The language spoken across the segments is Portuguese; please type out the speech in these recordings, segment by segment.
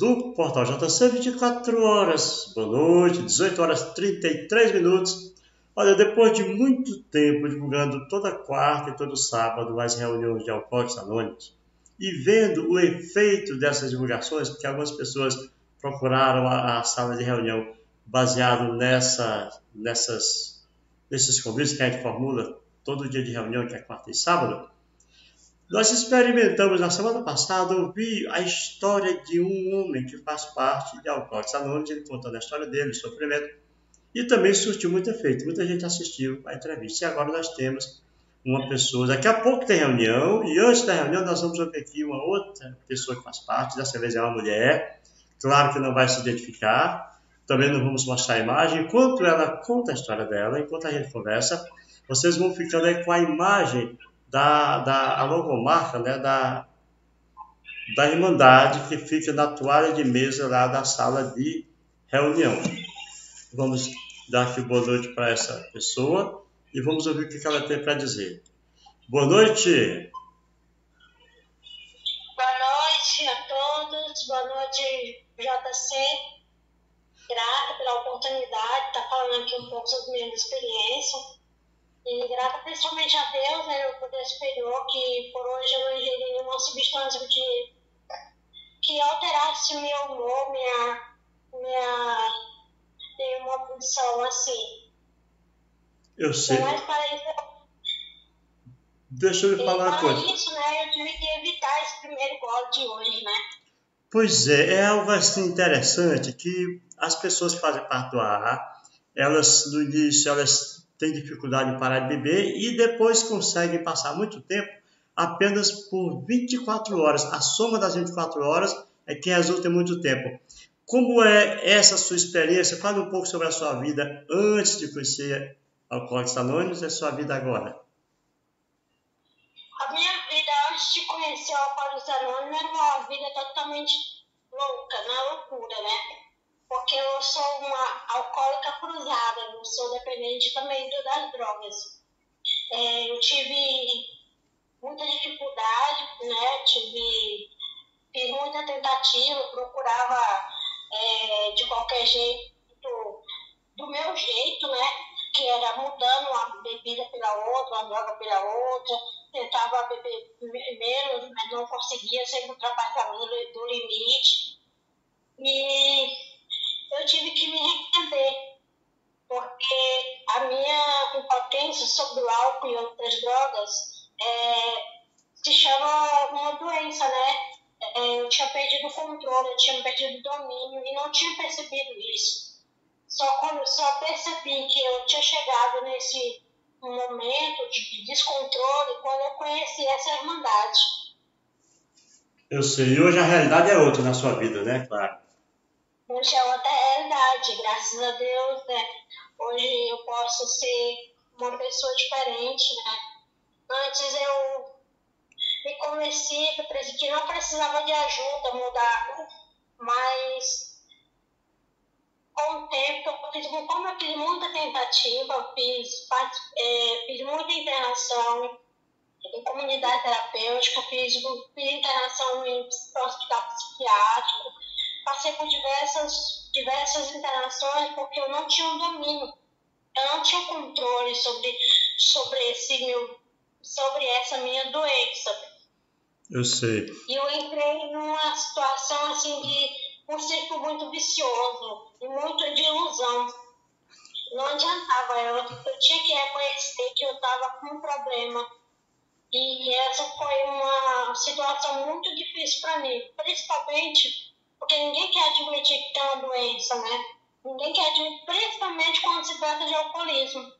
do Portal JC 24 horas. Boa noite, 18 horas 33 minutos. Olha, depois de muito tempo divulgando toda quarta e todo sábado as reuniões de Alcoólicos Anônimos e vendo o efeito dessas divulgações, porque algumas pessoas procuraram a, a sala de reunião baseado nessa, nessas, nesses convites que a gente formula todo dia de reunião, que é quarta e sábado, nós experimentamos na semana passada ouvir a história de um homem que faz parte de Alcoólicos Anônimos, ele contando a história dele, o sofrimento, e também surtiu muito efeito. Muita gente assistiu a entrevista. E agora nós temos uma pessoa. Daqui a pouco tem reunião, e antes da reunião nós vamos ouvir aqui uma outra pessoa que faz parte, dessa vez é uma mulher, claro que não vai se identificar, também não vamos mostrar a imagem. Enquanto ela conta a história dela, enquanto a gente conversa, vocês vão ficando aí com a imagem da, da a logomarca né, da, da Irmandade que fica na toalha de mesa lá da sala de reunião. Vamos dar aqui boa noite para essa pessoa e vamos ouvir o que ela tem para dizer. Boa noite! Boa noite a todos, boa noite JC. Grata pela oportunidade de estar falando aqui um pouco sobre minha experiência. E grata principalmente a Deus, né, meu poder superior, que por hoje eu não ingeri nenhuma substância que, que alterasse meu humor, minha, minha, uma função assim. Eu sei. Mas para isso, Deixa eu lhe falar uma coisa. isso, né, eu tive que evitar esse primeiro gole de hoje, né? Pois é, é algo assim interessante que as pessoas fazem parte do AA, elas no início elas têm dificuldade em parar de beber e depois conseguem passar muito tempo apenas por 24 horas. A soma das 24 horas é que resulta em muito tempo. Como é essa sua experiência? Fale um pouco sobre a sua vida antes de conhecer Alcoólicos Anônimos e a sua vida agora. A minha vida antes de conhecer Alcoólicos Anônimos era uma vida totalmente louca, na loucura, né? Porque eu sou uma alcoólica cruzada, eu sou dependente também das drogas. É, eu tive muita dificuldade, né? Tive, fiz muita tentativa, procurava é, de qualquer jeito, do meu jeito, né? Que era mudando uma bebida pela outra, uma droga pela outra, tentava beber me- menos, mas não conseguia, sempre ultrapassava do do limite. E eu tive que me render, porque a minha impotência sobre o álcool e outras drogas é, se chama uma doença, né? É, eu tinha perdido o controle, eu tinha perdido o domínio e não tinha percebido isso. Só quando só percebi que eu tinha chegado nesse momento de descontrole quando eu conheci essa irmandade. Eu sei, hoje a realidade é outra na sua vida, né? Claro. Hoje é outra realidade, graças a Deus, né? Hoje eu posso ser uma pessoa diferente, né? Antes eu me convenci que não precisava de ajuda, mudar, mas com o tempo, eu fiz, como eu fiz muita tentativa, fiz, eh, fiz muita internação em comunidade terapêutica, fiz, fiz internação em hospital psiquiátrico, passei por diversas, diversas internações porque eu não tinha um domínio, eu não tinha um controle sobre, sobre, esse meu, sobre essa minha doença. Eu sei. E eu entrei numa situação assim de um ciclo muito vicioso e muito de ilusão. Não adiantava, eu, eu tinha que reconhecer que eu estava com um problema. E essa foi uma situação muito difícil para mim, principalmente porque ninguém quer admitir que tem uma doença, né? Ninguém quer admitir, principalmente quando se trata de alcoolismo.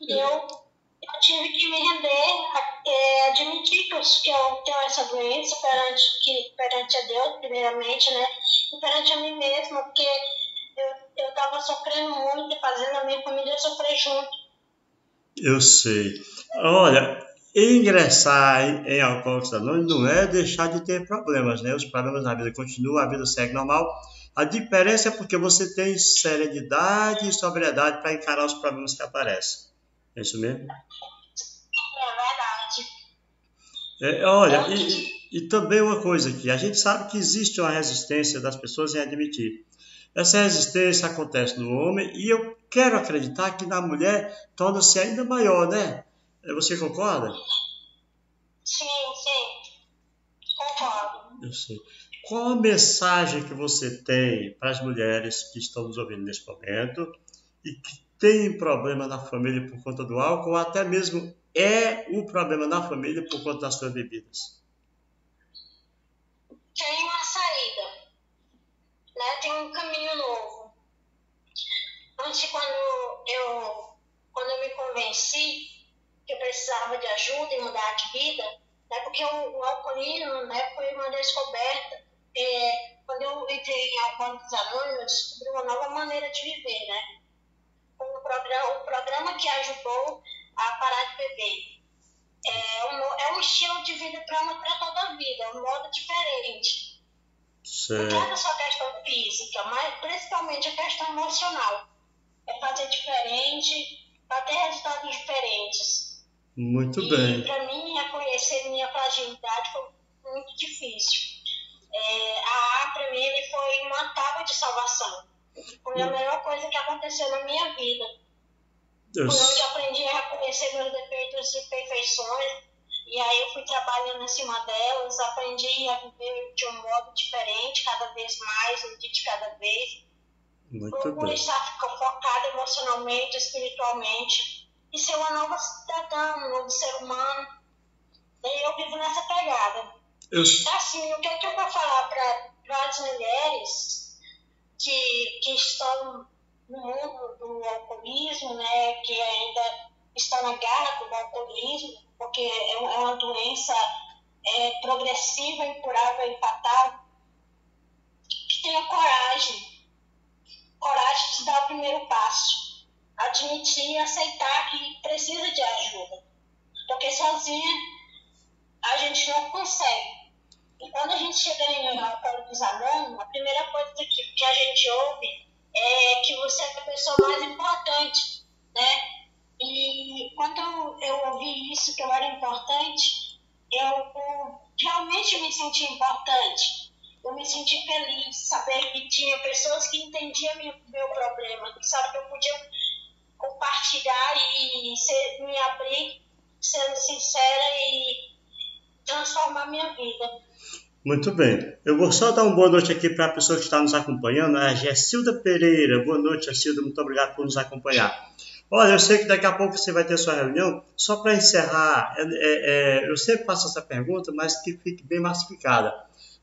E eu, eu tive que me render, a- é, admitir que eu, que eu tenho essa doença perante, que, perante a Deus, primeiramente, né? E perante a mim mesma, porque eu estava sofrendo muito e fazendo a minha família sofrer junto. Eu sei. Olha, ingressar em, em Alcoólicos Anônimos não é deixar de ter problemas, né? Os problemas na vida continuam, a vida segue normal. A diferença é porque você tem serenidade e sobriedade para encarar os problemas que aparecem. É isso mesmo? É verdade. É, olha, e, E também uma coisa aqui, a gente sabe que existe uma resistência das pessoas em admitir. Essa resistência acontece no homem e eu quero acreditar que na mulher torna-se ainda maior, né? Você concorda? Sim, sim. Concordo. Eu sei. Qual a mensagem que você tem para as mulheres que estão nos ouvindo nesse momento e que têm problema na família por conta do álcool, ou até mesmo é o problema na família por conta das suas bebidas? Tem uma saída, né? tem um caminho novo. Antes, quando eu, quando eu me convenci precisava de ajuda e mudar de vida, né? porque o, o alcoolismo né, foi uma descoberta. É, quando eu entrei em Alcoólicos Anônimos, eu descobri uma nova maneira de viver, né? O programa, o programa que ajudou a parar de beber. É um, é um estilo de vida para toda a vida, um modo diferente. Certo. Não é só a questão física, mas principalmente a questão emocional. É fazer diferente, para ter resultados diferentes. Muito e, bem. Para mim, reconhecer minha fragilidade foi muito difícil. É, a A, para mim, ele foi uma tábua de salvação. Foi a melhor coisa que aconteceu na minha vida foi onde eu aprendi a reconhecer meus defeitos e imperfeições. E aí eu fui trabalhando em cima delas, aprendi a viver de um modo diferente, cada vez mais, um dia de cada vez. muito Procuro bem. estar focada emocionalmente, espiritualmente, e ser uma nova cidadã, um novo ser humano. Daí eu vivo nessa pegada. Eu, Assim, o que, é que eu vou falar para as mulheres que, que estão no mundo do alcoolismo, né, que ainda estão na garra do alcoolismo, porque é uma, é uma doença é, progressiva, incurável e fatal, que tenha coragem, coragem de dar o primeiro passo, admitir e aceitar que precisa de ajuda, porque sozinha a gente não consegue. E quando a gente chega em Alcoólicos Anônimos, a primeira coisa que, que a gente ouve é que você é a pessoa mais importante, né? E quando eu, ouvi isso, que eu era importante, eu, realmente me senti importante. Eu me senti feliz de saber que tinha pessoas que entendiam meu, meu problema, que sabe que eu podia compartilhar e ser, me abrir, sendo sincera e transformar minha vida. muito bem. Eu vou só dar uma boa noite aqui para a pessoa que está nos acompanhando, a Gessilda Pereira. Boa noite, Gessilda. Muito obrigado por nos acompanhar. Olha, eu sei que daqui a pouco você vai ter sua reunião. Só para encerrar, é, é, é, eu sempre faço essa pergunta, mas que fique bem massificada.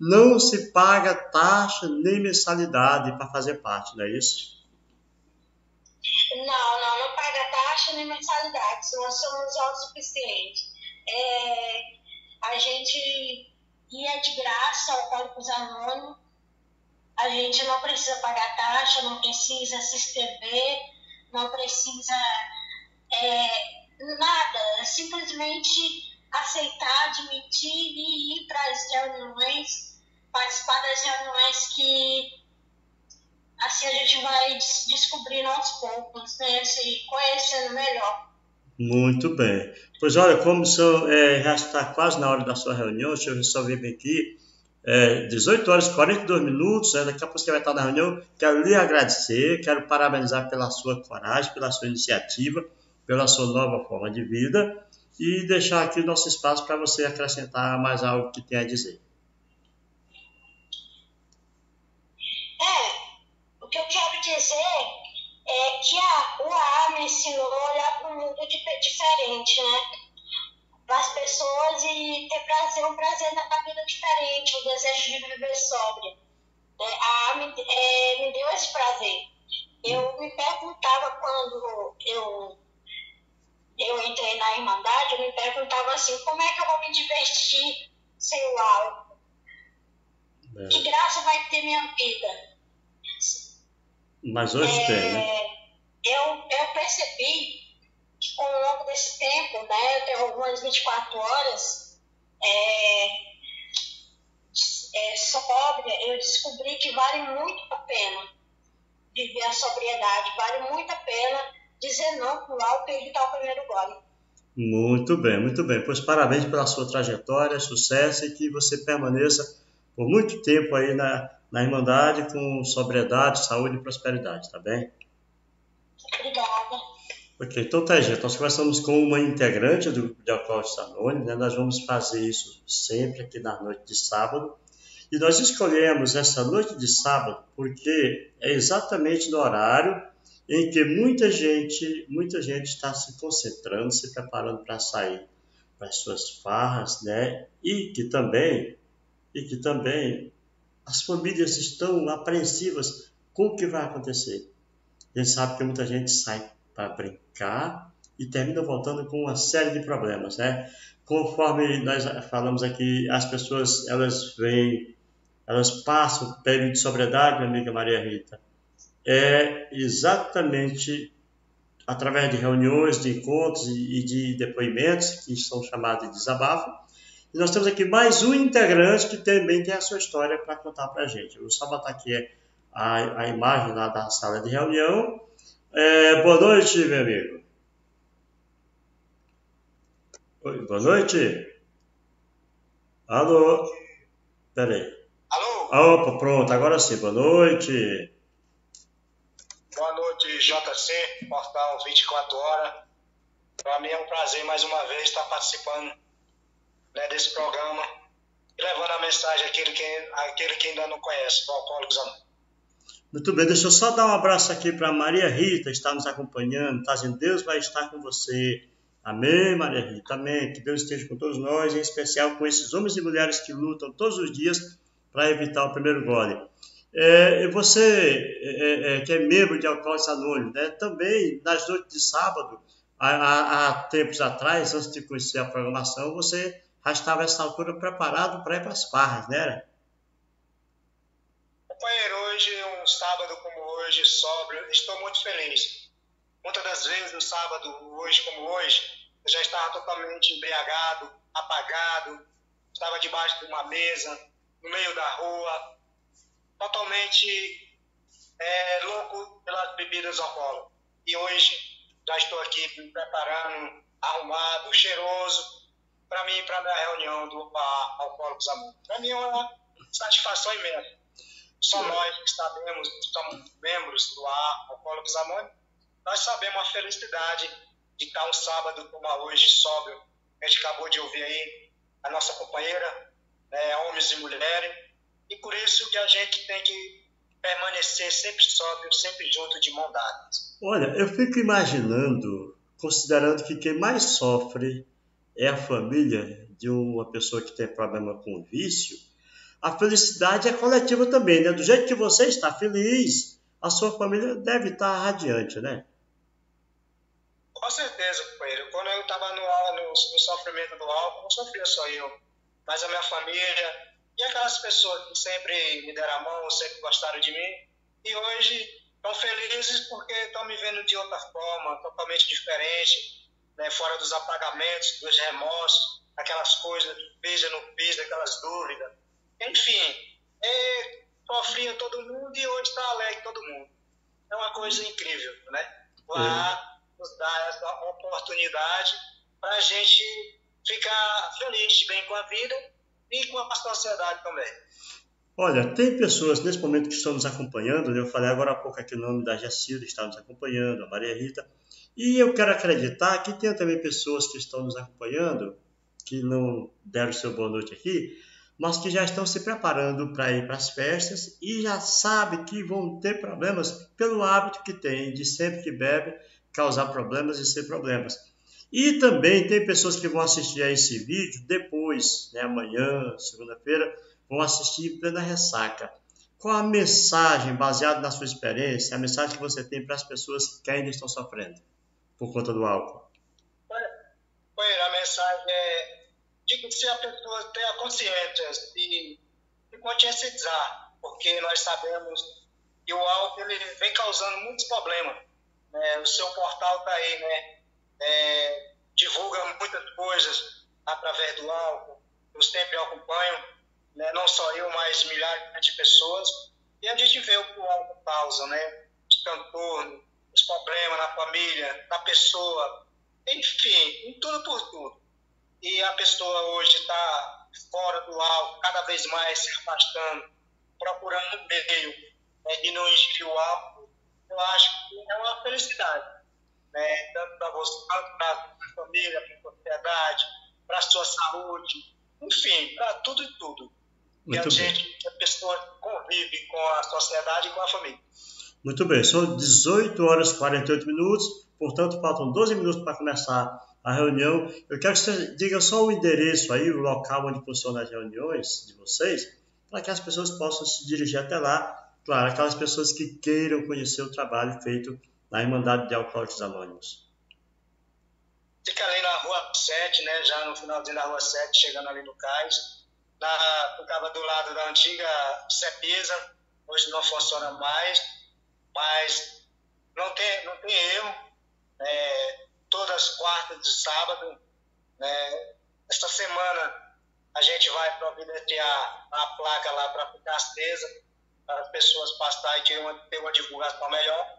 Não se paga taxa nem mensalidade para fazer parte, não é isso? Não, não, não paga taxa nem mensalidade, nós somos autossuficientes. É, a gente ia de graça ao Códigos Anônimos, a gente não precisa pagar taxa, não precisa se inscrever, não precisa é, nada, é simplesmente aceitar, admitir e ir para as reuniões, participar das reuniões que assim a gente vai des- descobrindo aos poucos, né? Se conhecendo melhor. Muito bem. Pois olha, como é, já está quase na hora da sua reunião, o senhor só veio aqui, é, 18 horas e 42 minutos, né, daqui a pouco você vai estar na reunião. Quero lhe agradecer, quero parabenizar pela sua coragem, pela sua iniciativa, pela sua nova forma de vida e deixar aqui o nosso espaço para você acrescentar mais algo que tenha a dizer. É, o que eu quero dizer é que a, o AA me ensinou a olhar para o mundo de, diferente, né? Para as pessoas e ter prazer, um prazer na vida diferente, o desejo de viver sóbrio. Né? A me, é, me deu esse prazer. Eu me perguntava quando eu, eu entrei na Irmandade, eu me perguntava assim, como é que eu vou me divertir sem o álcool? É, Que graça vai ter minha vida? mas hoje tem, né? Eu, eu percebi que com o longo desse tempo, né, eu tenho algumas 24 horas é, é, sóbria, eu descobri que vale muito a pena viver a sobriedade, vale muito a pena dizer não pro álcool e evitar o primeiro gole. Muito bem, muito bem. Pois parabéns pela sua trajetória, sucesso e que você permaneça por muito tempo aí na, na Irmandade com sobriedade, saúde e prosperidade, tá bem? Obrigada. Ok, então tá, gente. Nós conversamos com uma integrante do grupo de Alcoólicos Anônimos, né? Nós vamos fazer isso sempre aqui na noite de sábado. E nós escolhemos essa noite de sábado porque é exatamente no horário em que muita gente, muita gente está se concentrando, se preparando para sair para as suas farras, né? E que também, e que também as famílias estão apreensivas com o que vai acontecer. A gente sabe que muita gente sai para brincar e termina voltando com uma série de problemas, né? Conforme nós falamos aqui, as pessoas elas vêm, elas passam o período de sobriedade, minha amiga Maria Rita, é exatamente através de reuniões, de encontros e de depoimentos, que são chamados de desabafo. E nós temos aqui mais um integrante que também tem a sua história para contar para a gente. Só botar aqui a, a imagem lá da sala de reunião. É, boa noite, meu amigo. Oi, boa noite. Alô? Peraí. Alô? Opa, pronto, agora sim, boa noite. Boa noite, JC, Portal 24 Horas. Para mim é um prazer mais uma vez estar participando né, desse programa e levando a mensagem àquele que, àquele que ainda não conhece, do Alcoólicos Anônimos. Muito bem, deixa eu só dar um abraço aqui para Maria Rita, está nos acompanhando, está dizendo Deus vai estar com você. Amém, Maria Rita, amém. Que Deus esteja com todos nós, em especial com esses homens e mulheres que lutam todos os dias para evitar o primeiro gole. É, você é, é, é, que é membro de Alcoólicos Anônimos, né, também nas noites de sábado, há, há, tempos atrás, antes de conhecer a programação, você já estava essa altura preparado para ir para as farras, né? Companheiro, hoje, um sábado como hoje, sóbrio, estou muito feliz. Muitas das vezes, no sábado, hoje como hoje, eu já estava totalmente embriagado, apagado, estava debaixo de uma mesa, no meio da rua, totalmente é, louco pelas bebidas alcoólicas. E hoje já estou aqui me preparando, arrumado, cheiroso, para mim, para a reunião do Alcoólicos Amor. Para mim é uma satisfação imensa. Só nós que sabemos, que somos membros do Alcoólicos Amor, nós sabemos a felicidade de estar um sábado como hoje, sóbrio. A gente acabou de ouvir aí a nossa companheira, né, homens e mulheres, e por isso que a gente tem que permanecer sempre sóbrio, sempre junto de mão dadas. Olha, eu fico imaginando, considerando que quem mais sofre é a família de uma pessoa que tem problema com vício, a felicidade é coletiva também, né? Do jeito que você está feliz, a sua família deve estar radiante, né? Com certeza, companheiro. Quando eu estava no, no, no, sofrimento do álcool, não sofria só eu, mas a minha família, e aquelas pessoas que sempre me deram a mão, sempre gostaram de mim, e hoje estão felizes porque estão me vendo de outra forma, totalmente diferente, né? fora dos apagamentos, dos remorsos, aquelas coisas, pisa no piso, aquelas dúvidas. Enfim, é, sofria todo mundo e hoje está alegre todo mundo. É uma coisa incrível, né? Lá nos dá essa oportunidade para a gente ficar feliz, bem com a vida e com a sociedade também. Olha, tem pessoas nesse momento que estão nos acompanhando, né? eu falei agora há pouco aqui o nome da Jacilda está nos acompanhando, a Maria Rita, e eu quero acreditar que tem também pessoas que estão nos acompanhando, que não deram seu boa noite aqui, mas que já estão se preparando para ir para as festas e já sabem que vão ter problemas pelo hábito que tem de sempre que bebe causar problemas e ser problemas. E também tem pessoas que vão assistir a esse vídeo depois, né, amanhã, segunda-feira, vão assistir em plena ressaca. Qual a mensagem, baseada na sua experiência, a mensagem que você tem para as pessoas que ainda estão sofrendo por conta do álcool? Olha, a mensagem que se a pessoa ter a consciência de, de conscientizar, porque nós sabemos que o álcool ele vem causando muitos problemas. Né? O seu portal está aí, né? é, divulga muitas coisas através do álcool, eu sempre acompanho, né? não só eu, mas milhares de pessoas, e a gente vê o que o álcool causa, né? Os transtornos, os problemas na família, na pessoa, enfim, em tudo por tudo. E a pessoa hoje está fora do álcool, cada vez mais se afastando, procurando um meio né, de não encher o álcool, eu acho que é uma felicidade. Né, tanto para você, tanto para a família, para a sociedade, para a sua saúde, enfim, para tudo e tudo. Muito que a gente, a pessoa convive com a sociedade e com a família. Muito bem, são 18 horas e 48 minutos, portanto faltam 12 minutos para começar a reunião. Eu quero que você diga só o endereço aí, o local onde funcionam as reuniões de vocês, para que as pessoas possam se dirigir até lá. Claro, aquelas pessoas que queiram conhecer o trabalho feito na Irmandade de Alcoólicos Anônimos. Fica ali na rua 7, né, já no finalzinho da rua 7, chegando ali no cais. Na, ficava do lado da antiga Cepisa, hoje não funciona mais, mas não tem, não tem erro. É, todas as quartas de sábado. Né? Esta semana a gente vai providenciar a placa lá para ficar acesa, para as pessoas passarem e ter uma, ter uma divulgação melhor.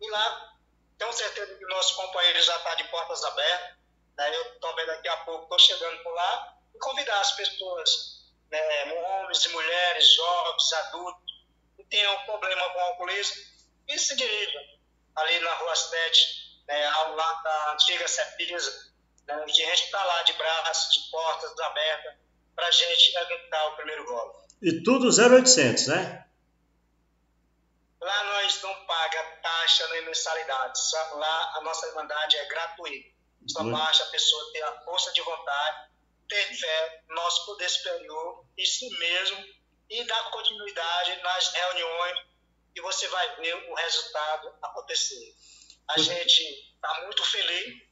E lá, tenho certeza que o nosso companheiro já está de portas abertas. Né? Eu também daqui a pouco estou chegando por lá e convidar as pessoas, né, homens e mulheres, jovens, adultos, que tenham problema com alcoolismo, e se dirijam ali na Rua 7, né, ao lado da antiga Cepisa, né, que a gente está lá de braços, de portas abertas, para a gente aguentar o primeiro golpe. E tudo 0800, né? Lá nós não paga taxa nem mensalidade. Lá a nossa irmandade é gratuita. Só Muito. basta a pessoa ter a força de vontade, ter fé no nosso poder superior, si mesmo, e dar continuidade nas reuniões, e você vai ver o resultado acontecer. A gente está muito feliz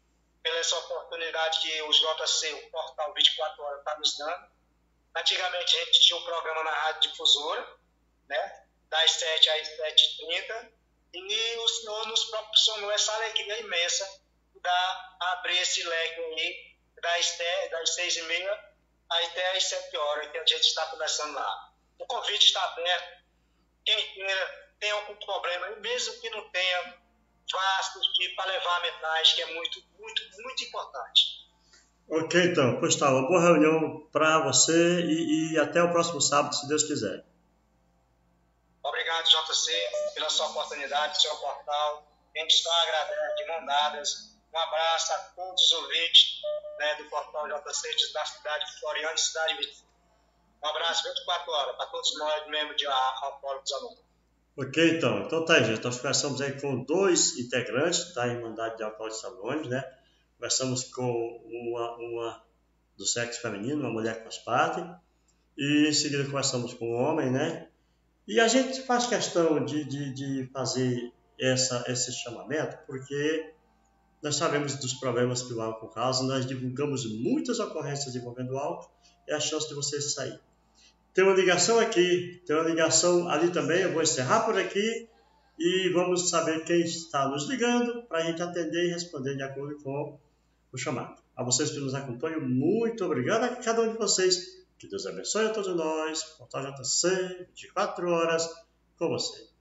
pela essa oportunidade que o JC, o portal 24 horas, está nos dando. Antigamente a gente tinha um programa na Rádio Difusora, né, das 7 às 7h30, e o Senhor nos proporcionou essa alegria imensa de abrir esse leque aí das, das 6h30 até às 7 horas, que a gente está começando lá. O convite está aberto. Quem queira, tem algum problema, mesmo que não tenha vastos para levar metais, que é muito, muito, muito importante. Ok, então. Pois tá, uma boa reunião para você e, e, até o próximo sábado, se Deus quiser. Obrigado, JC, pela sua oportunidade, seu portal. A gente só agradece de mão dadas. Um abraço a todos os ouvintes né, do portal JC da cidade de Floriano, cidade de Um abraço 24 horas para todos nós, membros de Alcoólicos Anônimos. Ok, então. Então tá, gente. Nós conversamos aí com dois integrantes da Irmandade de Alcoólicos Anônimos, né? Conversamos com uma, uma do sexo feminino, uma mulher que faz parte. E em seguida conversamos com um homem, né? E a gente faz questão de, de, de fazer essa, esse chamamento porque nós sabemos dos problemas que o álcool causa, nós divulgamos muitas ocorrências envolvendo o álcool e a chance de você sair. Tem uma ligação aqui, tem uma ligação ali também. Eu vou encerrar por aqui e vamos saber quem está nos ligando para a gente atender e responder de acordo com o chamado. A vocês que nos acompanham, muito obrigado a cada um de vocês. Que Deus abençoe a todos nós. Portal JC, 24 horas com você.